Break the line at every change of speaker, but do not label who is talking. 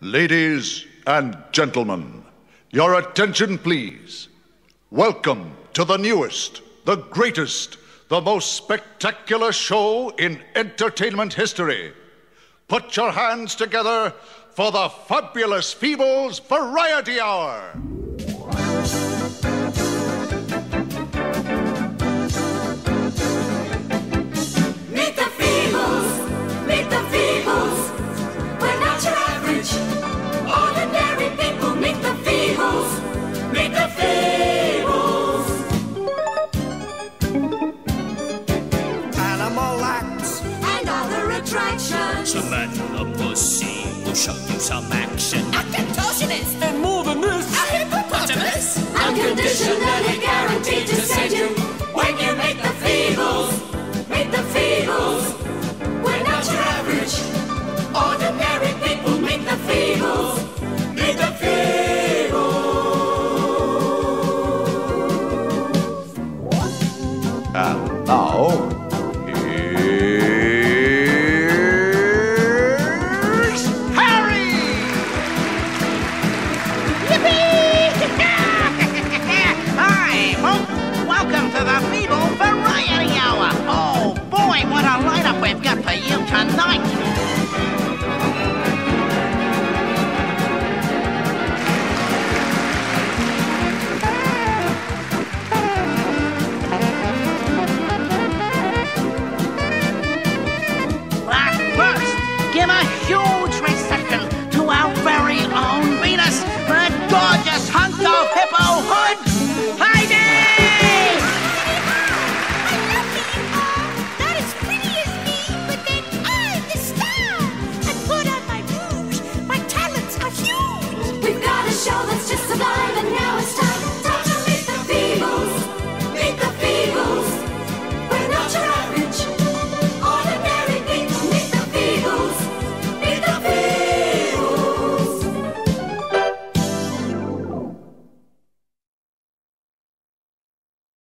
Ladies and gentlemen, your attention please. Welcome to the newest, the greatest, the most spectacular show in entertainment history. Put your hands together for the Fabulous Feebles Variety Hour.
Animal acts.
And other attractions.
Samantha Pussy will show you some action.
A contortionist!
And more than this,
A hippopotamus!
Unconditionally guaranteed to send you when you meet the Feebles. Meet the Feebles. We're not your average, ordinary people. Meet the Feebles. Meet the Feebles.
And
give a huge